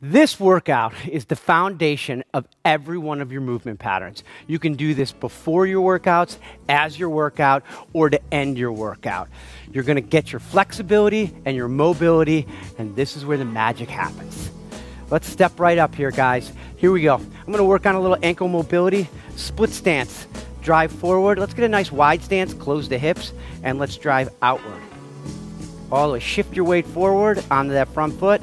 This workout is the foundation of every one of your movement patterns. You can do this before your workouts, as your workout, or to end your workout. You're gonna get your flexibility and your mobility, and this is where the magic happens. Let's step right up here, guys. Here we go. I'm gonna work on a little ankle mobility, split stance. Drive forward. Let's get a nice wide stance, close the hips, and let's drive outward. Way. Shift your weight forward onto that front foot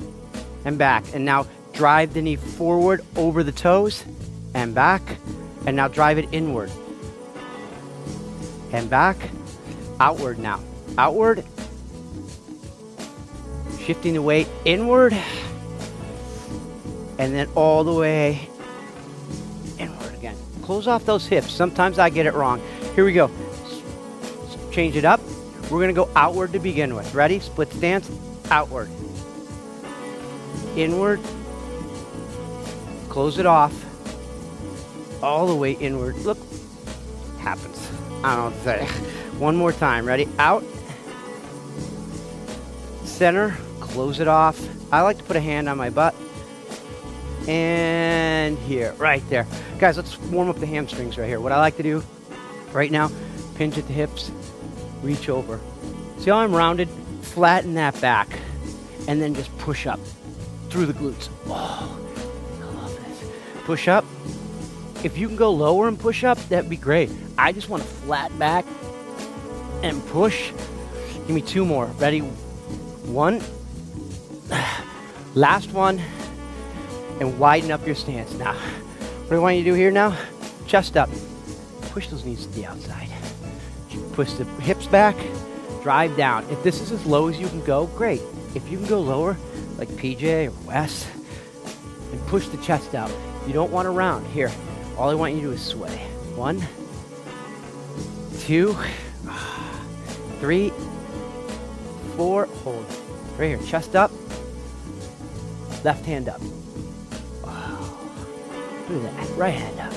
and back. And now drive the knee forward over the toes and back. And now drive it inward and back. Outward now. Outward. Shifting the weight inward. And then all the way inward again. Close off those hips. Sometimes I get it wrong. Here we go. Change it up. We're going to go outward to begin with. Ready? Split stance. Outward inward, close it off, all the way inward. Look, happens. I don't know say. One more time. Ready? Out, center, close it off. I like to put a hand on my butt. And here, right there. Guys, let's warm up the hamstrings right here. What I like to do right now, pinch at the hips, reach over. See how I'm rounded? Flatten that back, and then just push up through the glutes. Oh, I love this. Push up. If you can go lower and push up, that'd be great. I just want to flat back and push. Give me two more. Ready? One. Last one. And widen up your stance. Now, what do I want you to do here now, chest up. Push those knees to the outside. Push the hips back. Drive down. If this is as low as you can go, great. If you can go lower, like PJ or Wes, and push the chest out. You don't want to round. Here, all I want you to do is sway. One, two, three, four, hold. Right here, chest up, left hand up. Look at that, right hand up.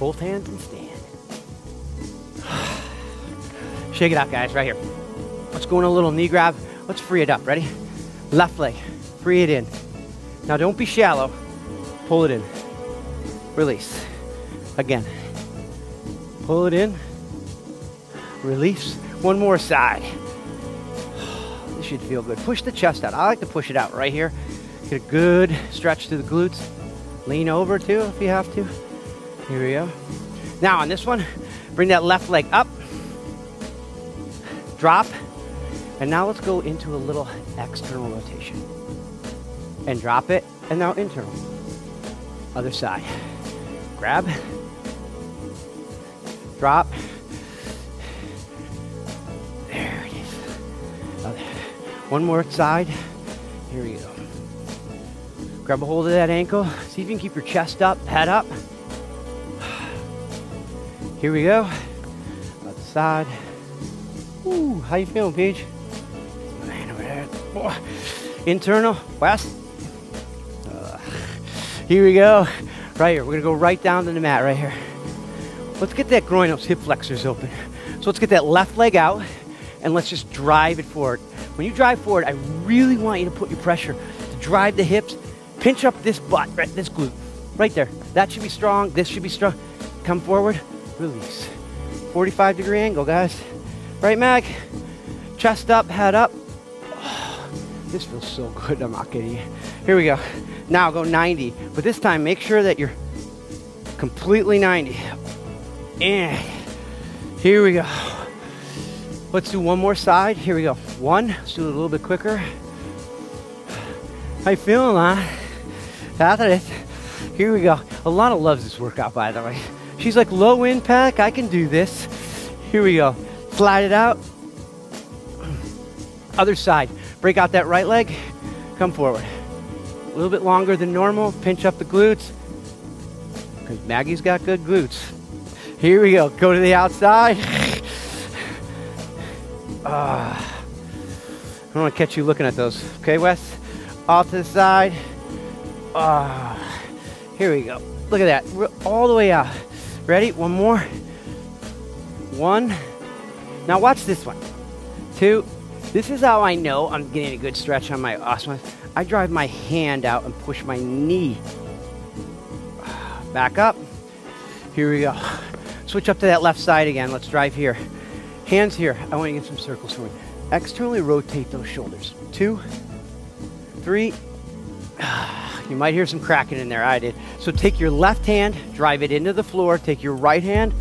Both hands and stand. Shake it out, guys, right here. Let's go in a little knee grab. Let's free it up. Ready? Left leg. Free it in. Now don't be shallow. Pull it in. Release. Again. Pull it in. Release. One more side. This should feel good. Push the chest out. I like to push it out right here. Get a good stretch to the glutes. Lean over too if you have to. Here we go. Now on this one, bring that left leg up. Drop and now let's go into a little external rotation. And drop it, and now internal. Other side. Grab, drop. There it is. Other. One more side. Here we go. Grab a hold of that ankle. See if you can keep your chest up, head up. Here we go. Other side. Ooh, how you feeling, Paige? Internal, Wes. Here we go. Right here. We're to go right down to the mat right here. Let's get that groin, those hip flexors open. So let's get that left leg out and let's just drive it forward. When you drive forward, I really want you to put your pressure to drive the hips, pinch up this butt, right, this glute, right there. That should be strong. This should be strong. Come forward, release. 45 degree angle, guys. Right, Mag? Chest up, head up. This feels so good, I'm not kidding. Here we go. Now go 90, but this time make sure that you're completely 90. And here we go. Let's do one more side. Here we go. One, let's do it a little bit quicker. How you feeling, huh? After this, here we go. Alana loves this workout, by the way. She's like, low impact, I can do this. Here we go. Slide it out. Other side. Break out that right leg, come forward. A little bit longer than normal, pinch up the glutes, because Maggie's got good glutes. Here we go, go to the outside. Uh, I don't want to catch you looking at those. Okay, Wes? Off to the side. Uh, here we go. Look at that. We're all the way out. Ready? One more. One. Now watch this one. Two This is how I know I'm getting a good stretch on my awesome. I drive my hand out and push my knee. Back up. Here we go. Switch up to that left side again. Let's drive here. Hands here. I want to get some circles for me. Externally rotate those shoulders. Two, three. You might hear some cracking in there. I did. So take your left hand, drive it into the floor. Take your right hand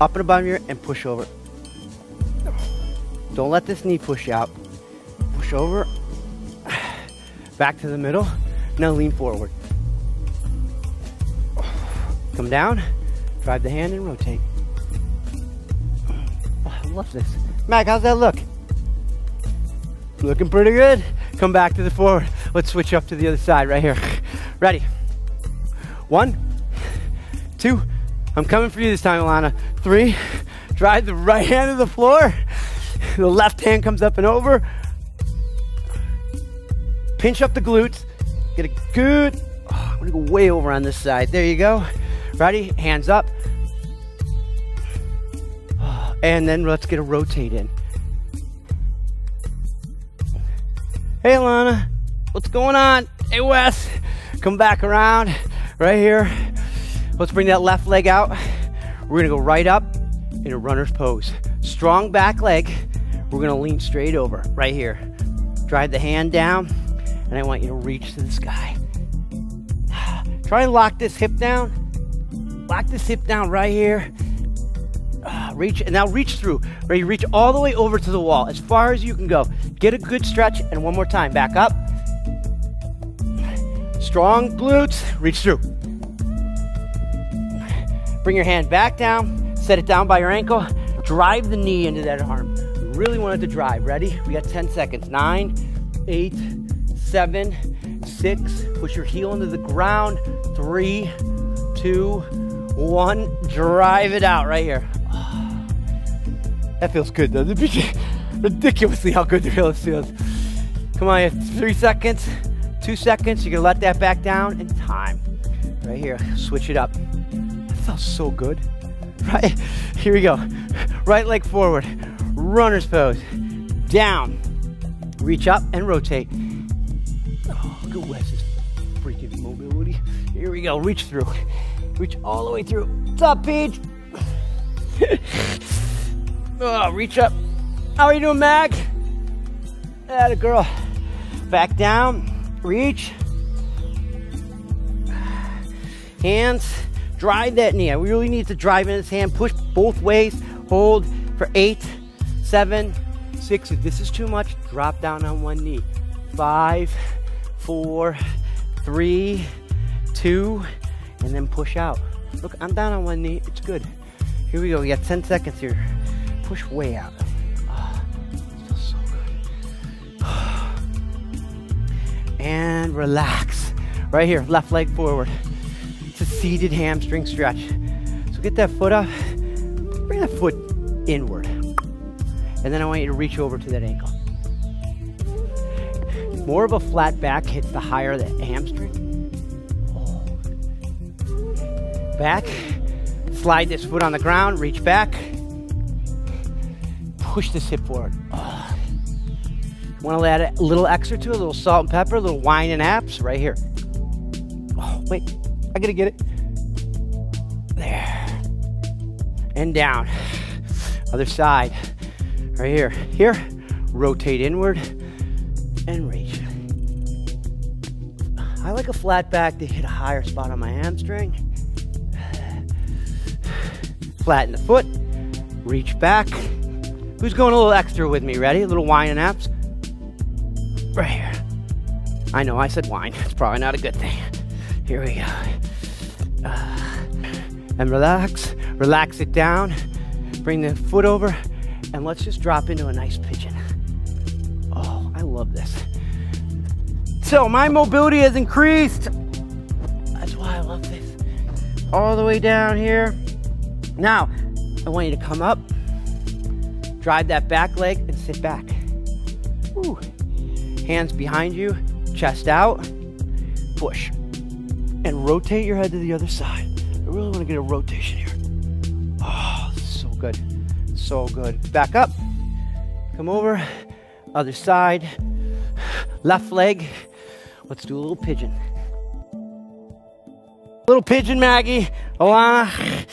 up and above you and push over. Don't let this knee push out. Push over. Back to the middle. Now lean forward. Come down. Drive the hand and rotate. Oh, I love this. Mac, how's that look? Looking pretty good. Come back to the forward. Let's switch up to the other side right here. Ready? One, two. I'm coming for you this time, Alana. Three. Drive the right hand to the floor. The left hand comes up and over. Pinch up the glutes. Get a good. Oh, I'm gonna go way over on this side. There you go. Ready? Hands up. Oh, and then let's get a rotate in. Hey, Alana. What's going on? Hey, Wes. Come back around right here. Let's bring that left leg out. We're gonna go right up in a runner's pose. Strong back leg. We're gonna lean straight over right here. Drive the hand down, and I want you to reach to the sky. Try and lock this hip down. Lock this hip down right here. Reach and now reach through. Ready? Reach all the way over to the wall as far as you can go. Get a good stretch, and one more time. Back up. Strong glutes. Reach through. Bring your hand back down. Set it down by your ankle. Drive the knee into that arm. Really wanted to drive. Ready? We got 10 seconds. Nine, eight, seven, six. Push your heel into the ground. Three, two, one. Drive it out right here. That feels good, doesn't it? Ridiculously how good the feels feels. Come on, three seconds, two seconds. You're gonna let that back down and time. Right here, switch it up. That felt so good. Right, here we go. Right leg forward, runner's pose. Down, reach up and rotate. Oh, at Wes's freaking mobility. Here we go, reach through. Reach all the way through. Up, Peach? oh, reach up. How are you doing, Mac? That a girl. Back down. Reach. Hands. Drive that knee. I really need to drive in this hand. Push both ways. Hold for eight, seven, six. If this is too much, drop down on one knee. Five, four, three, two, and then push out. Look, I'm down on one knee. It's good. Here we go. We got 10 seconds here. Push way out. Oh, feels so good. And relax. Right here, left leg forward. It's a seated hamstring stretch. So get that foot up. Bring that foot inward. And then I want you to reach over to that ankle. More of a flat back hits the higher the hamstring. Back. Slide this foot on the ground, reach back. Push this hip forward. Want to add a little extra to it, a little salt and pepper, a little wine and apps right here. Oh, wait, I gotta get it. There. And down. Other side. Right here. Here. Rotate inward and reach. I like a flat back to hit a higher spot on my hamstring. Flatten the foot. Reach back. Who's going a little extra with me? Ready? A little wine and apps? Right here. I know I said wine. It's probably not a good thing. Here we go. Uh, and relax. Relax it down. Bring the foot over. And let's just drop into a nice pigeon. Oh, I love this. So my mobility has increased. That's why I love this. All the way down here. Now, I want you to come up, drive that back leg, and sit back. Hands behind you, chest out, push. And rotate your head to the other side. I really want to get a rotation here. Oh, so good. So good. Back up. Come over. Other side. Left leg. Let's do a little pigeon. Little pigeon, Maggie. Alana.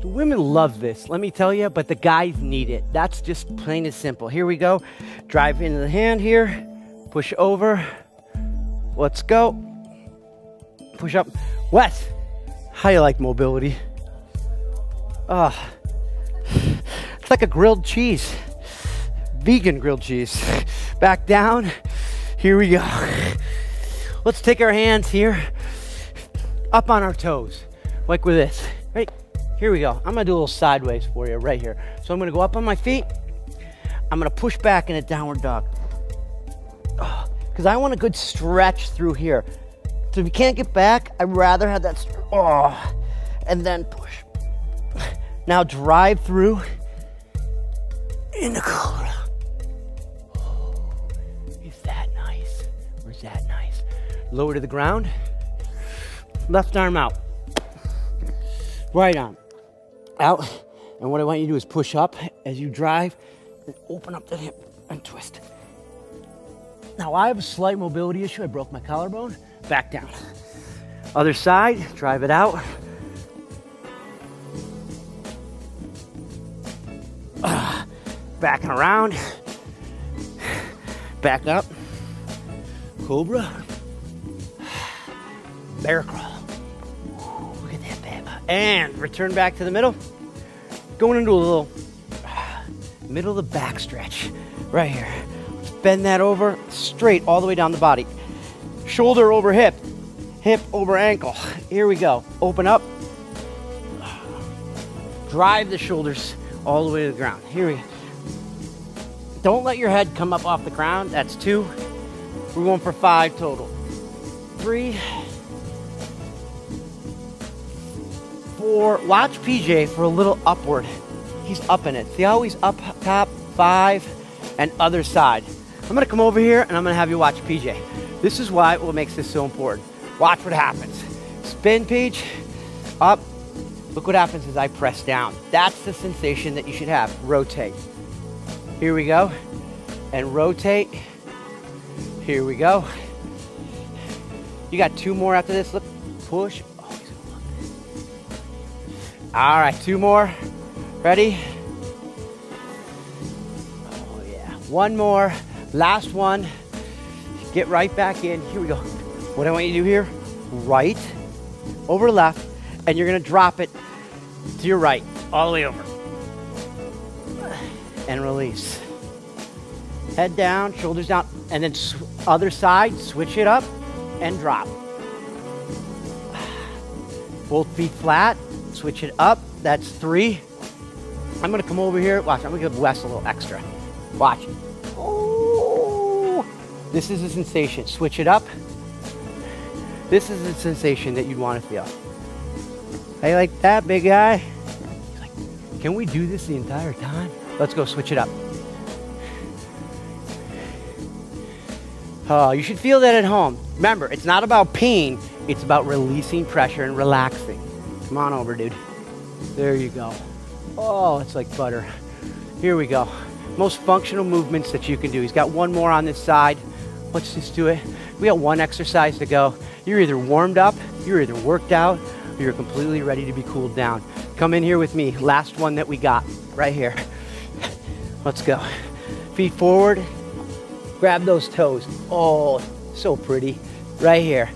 The women love this, let me tell you, but the guys need it. That's just plain and simple. Here we go. Drive into the hand here. Push over. Let's go. Push up. Wes, how you like mobility? Ah, oh, like a grilled cheese. Vegan grilled cheese. Back down. Here we go. Let's take our hands here up on our toes, like with this. Right, here we go. I'm gonna do a little sideways for you right here. So I'm gonna go up on my feet. I'm gonna push back in a downward dog. Because I want a good stretch through here. So if you can't get back, I'd rather have that, oh, and then push. Now drive through in the collar. Oh, is that nice? Or is that nice? Lower to the ground. Left arm out. Right arm out. And what I want you to do is push up as you drive and open up the hip and twist. Now I have a slight mobility issue. I broke my collarbone. Back down. Other side, drive it out. Back and around. Back up. Cobra. Bear crawl. Look at that baby. And return back to the middle. Going into a little middle of the back stretch right here. bend that over straight all the way down the body. Shoulder over hip, hip over ankle. Here we go. Open up. Drive the shoulders all the way to the ground. Here we go. Don't let your head come up off the ground. That's two. We're going for five total. Three. Four. watch PJ for a little upward. He's up in it. See how he's up top, five, and other side. I'm gonna come over here and I'm gonna have you watch PJ. This is why what makes this so important. Watch what happens. Spin Peach, up. Look what happens as I press down. That's the sensation that you should have. Rotate. Here we go. And rotate. Here we go. You got two more after this. Look, push, all right, two more. Ready? Oh, yeah. One more. Last one. Get right back in. Here we go. What I want you to do here, right over left, and you're going to drop it to your right, all the way over. And release. Head down, shoulders down, and then other side, switch it up and drop. Both feet flat, switch it up. That's three. I'm gonna come over here. Watch, I'm gonna give Wes a little extra. Watch. Oh, this is a sensation. Switch it up. This is a sensation that you'd want to feel. Hey, like that, big guy? Like, can we do this the entire time? Let's go switch it up. Oh, you should feel that at home. Remember, it's not about pain, it's about releasing pressure and relaxing. Come on over, dude. There you go. Oh, it's like butter. Here we go. Most functional movements that you can do. He's got one more on this side. Let's just do it. We got one exercise to go. You're either warmed up, you're either worked out, or you're completely ready to be cooled down. Come in here with me. Last one that we got right here. Let's go. Feet forward. Grab those toes. Oh, so pretty. Right here.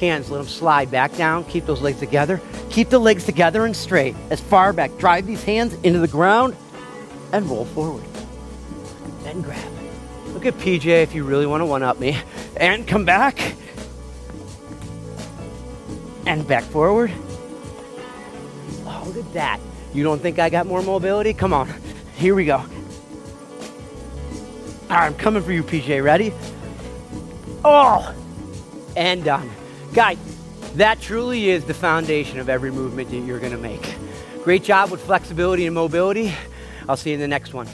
Hands, let them slide back down. Keep those legs together. Keep the legs together and straight as far back. Drive these hands into the ground and roll forward. Then grab. Look at PJ if you really want to one up me. And come back. And back forward. Oh, look at that. You don't think I got more mobility? Come on. Here we go. All right, I'm coming for you, PJ. Ready? Oh, and done. Guys, that truly is the foundation of every movement that you're to make. Great job with flexibility and mobility. I'll see you in the next one.